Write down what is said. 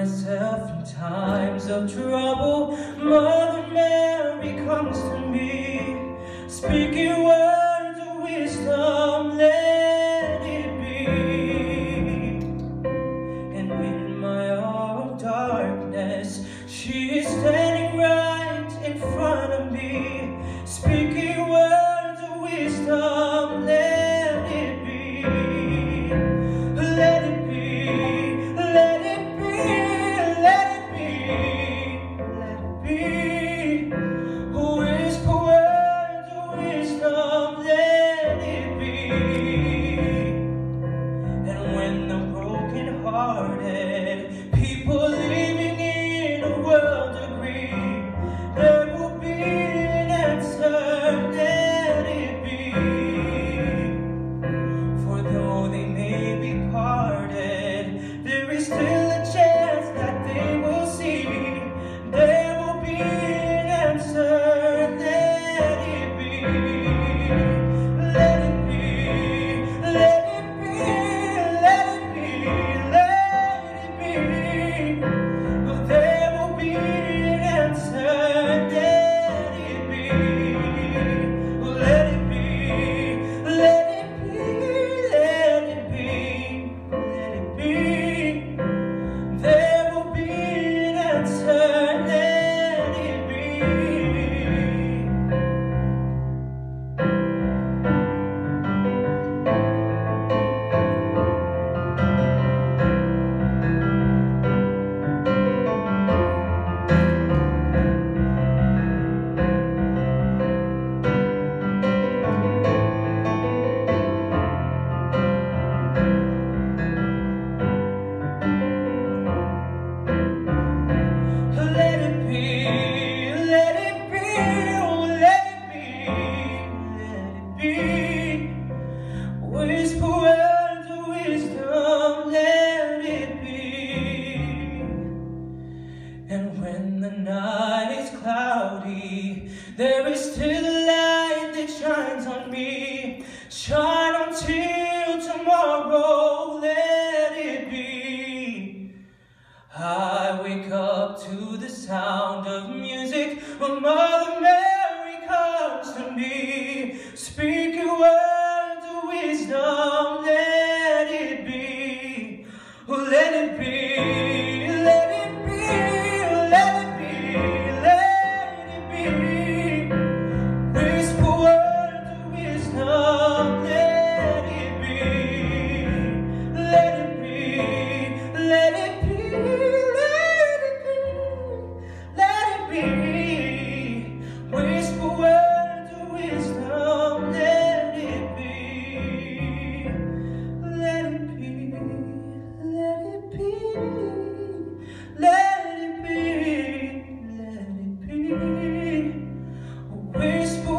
myself in times of trouble. Mother Mary comes to me, speaking words of wisdom, let it be. And in my hour of darkness, she stands. I wake up to the sound of music when Mother Mary comes to me. Speak a word of wisdom, let it be, let it be. Please.